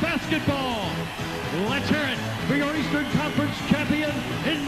Basketball. Let's hear it for your Eastern Conference champion in